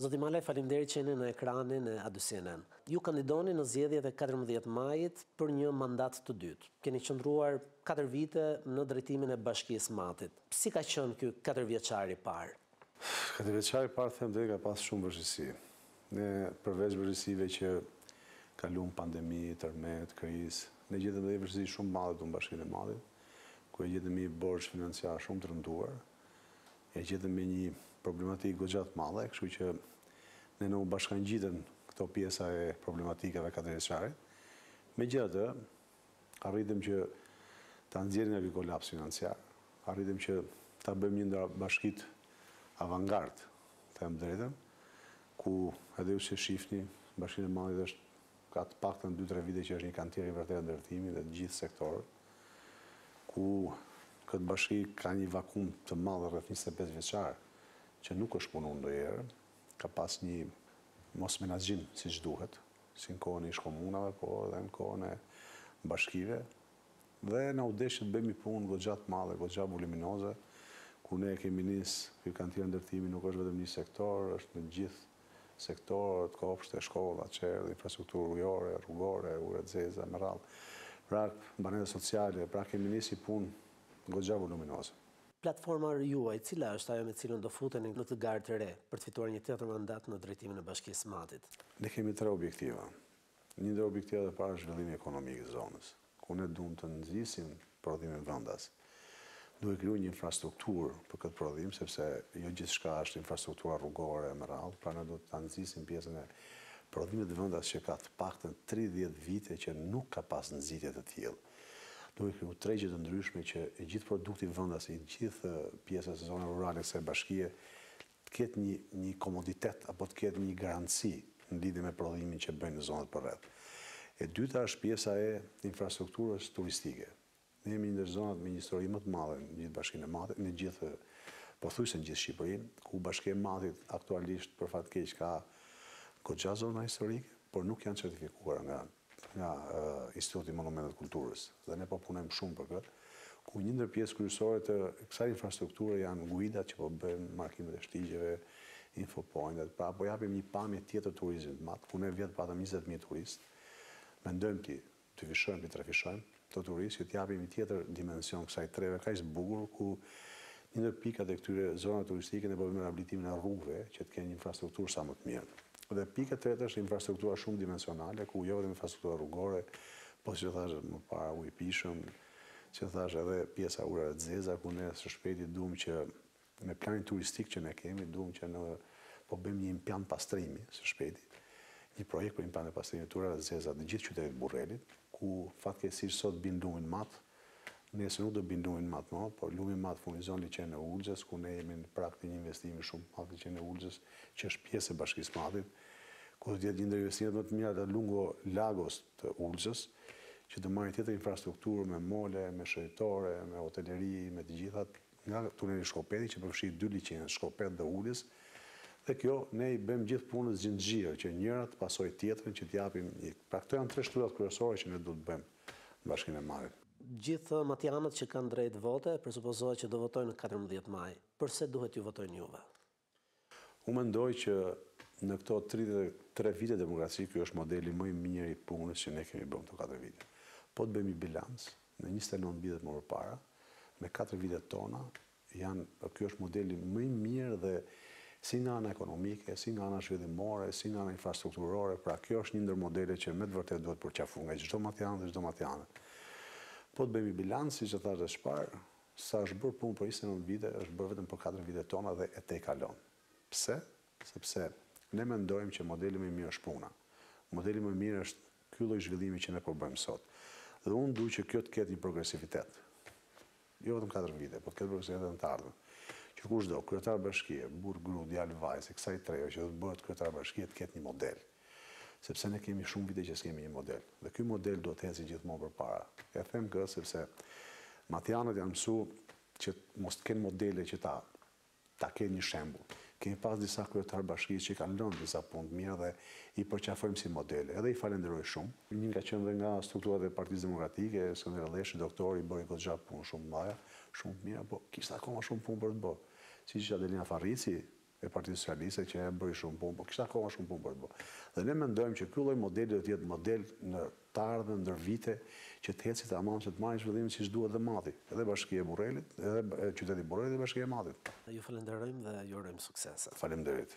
Zoti Malaj faleminderit që jeni në ekranin e A2 CNN. Ju kandidoni në zgjedhjet e katërmbëdhjetë majit për një mandat të dytë. Keni qëndruar katër vite në drejtimin e bashkisë së Matit. Si ka qenë ky katërvjeçar i parë? Katërvjeçari i parë them të drejtën ka pas shumë vështirësi. Ne përveç vështirësive që kaluam pandemi, tërmet, krizë, ne gjetëm edhe një vështirësi shumë të madhe këtu në bashkinë e Matit, ku e gjetëm me një borxh financiar shumë të rënduar. E gjetëm me nji problematikë goxha të madhe, kështu që ne na u bashkangjitën këto pjesa e problematikave katërvjeçare. Megjithatë, arritëm që ta nxjerrim nga ky kolaps financiar, arritëm që ta bëjmë një ndër bashkitë avangardë, të them të drejtën, ku edhe ju siç shihni, Bashkia e Matit është Ka të paktën dy tre vite që është një kantier i vërtetë ndërtimi në të gjithë sektorët, ku në këtë bashki ka një vakum të madh rreth njëzet e pesë vjeçar që nuk është punu ndonjëherë, ka pas një mosmenaxhim siç duhet, si në kohën e ish-komunave, po edhe në kohën e bashkive, dhe na u desh që të bëjmë një punë goxha të madhe, goxha voluminoze, ku ne e kemi nis, ky kantier ndërtimi nuk është vetëm në një sektor, është në të gjithë sektorët, kopshte, shkolla, çerdhe, infrastrukturë ujore, rrugore, ujra të zeza, me radhë. Pra, banesat sociale, pra kemi nis një punë goxha voluminoze. Platforma juaj cila është ajo me të cilën do futeni në këtë garë të re, për të fituar një tjetër mandat në drejtimin e Bashkisë së Matit? Ne kemi tre objektiva. Një ndër objektivat e para është zhvillimi ekonomik i zonës, ku ne duam të nxisim prodhimin vendas, duke krijuar një infrastrukturë për këtë prodhim, sepse jo gjithçka është infrastruktura rrugore e me radhë, pra ne duhet ta nxisim pjesën e prodhimit vendas që ka të paktën tridhjetë vite që nuk ka pas nxitje të tillë, duke kriju tregje të ndryshme që i gjithë produkti vendas i gjithë pjesës së zonës rurale të kësaj bashkie të ketë një komoditet apo të ketë një garanci në lidhje me prodhimin që bëjnë në zonat përreth. E dyta është pjesa e infrastrukturës turistike. Ne jemi një ndër zonat me një histori më të madhe në gjithë Bashkinë e Matit, në gjithë, pothuajse në gjithë Shqipërinë, ku Bashkia e Matit aktualisht për fat të keq ka goxha zona historike, por nuk janë certifikuara nga nga Instituti i Monumenteve të Kulturës, dhe ne po punojmë shumë për këtë, ku një ndër pjesë kryesore të kësaj infrastrukture janë guidat që po bëjmë, markimet e shtigjeve, info point-et, pra po japim një pamje tjetër turizmit në Mat, ku ne vjet patëm njëzet mijë turistë, mendojmë t'i dyfishojmë, t'i trefishojmë, këta turistë që t'i japim një tjetër dimension kësaj treve kaq të bukur ku një ndër pikat e këtyre zonave turistike ne po bëjmë rehabilitimin e rrugëve që të kenë një infrastrukturë sa më të mirë. Dhe pika e tretë është infrastruktura shumëdimensionale ku jo vetëm infrastruktura rrugore po siç e thashë më parë uji i pijshëm, siç e thashë edhe pjesa e ujrave të zeza ku ne së shpejti duam që Me planin turistik që ne kemi, duam që në, po bëjmë një impiant pastrimi së shpejti, një projekt për impiantin e pastrimit të ujërave të zeza të gjithë qytetit të Burrelit, ku fatkeqësisht sot bin në lumin Mat, nesër nuk do të bin në lumin Mat më, por lumi Mat furnizon liqenin e Ulzës, ku ne jemi në prag të një investimi shumë të madh, liqeni i Ulzës, që është pjesë e Bashkisë Matit, ku do të jetë një ndër investimet më të mira të lungo lagos të Ulzës, që të marrë një tjetër infrastrukturë me mole, me shëtitore, me hoteleri, me të gjitha, nga tuneli Shkopeti që përfshin dy liqenet Shkopet dhe Ulëz dhe kjo ne i bëjmë gjithë punët zinxhir që njëra të pasojë tjetrën që të japim një pra këto janë tre shtyllat kryesore që ne duhet të bëjmë në Bashkinë e Matit. Gjithë matjanët që kanë të drejtë vote, presupozohet që do votojnë në katërmbëdhjetë maj. Përse duhet t'ju votojnë juve? Unë mendoj që në këto tridhjetë e tre vite demokraci ky është modeli më i mirë i punës që ne kemi bërë në këto katër vite. Po të bëjmë një bilanc në njëzet e nëntë vitet më përpara me katër vitet tona janë ky është modeli më i mirë dhe si nga ana ekonomike, si nga ana zhvillimore, si nga ana infrastrukturore, pra kjo është një ndër modelet që me të vërtetë duhet përqafuar nga çdo matjan dhe çdo matjane. Po të bëjmë një bilanc, siç e thashë dhe më parë, Sa është bërë punë për njëzet e nëntë vite, është bërë vetëm për katër vitet tona dhe e tejkalon. Pse? Sepse ne mendojmë që modeli më i mirë është puna. Modeli më i mirë është ky lloj zhvillimi që ne po bëjmë sot. Dhe unë du që kjo të ketë një progresivitet. Jo vetëm katër vite, po të ketë progresivitet edhe në të ardhmen. Që kushdo, kryetar bashkie, burrë, gru, djalë, vajzë, e kësaj treve që do të bëhet kryetar bashkie të ketë një model. Sepse ne kemi shumë vite që s'kemi një model. Dhe ky model duhet të eci gjithmonë përpara. E them këtë sepse matjanët janë mësu që mos të kenë modele që ta ta kenë një shembull. Kemi pas disa kryetarë bashkie që kanë lënë disa punë të mira dhe i përqafojmë si modele. Edhe i falenderoj shumë. Një ka qenë dhe nga strukturat e Partisë Demokratike, Skënder Lleshi, doktor, i bëri goxha punë shumë të mëdha, shumë të mira, po kishte akoma shumë punë për të bërë. Siç Adelina Farrici, e Partisë Socialiste që bëri shumë punë, por kishte akoma shumë punë për të bërë. Dhe ne mendojmë që ky lloj modeli do të jetë model në të ardhmen ndër vite që të eci tamam e të marri zhvillimin siç duhet dhe Mati, edhe Bashkia e Burrelit, edhe qyteti i Burrelit dhe Bashkia e Matit. Ju falënderojmë dhe ju urojmë suksese. Faleminderit.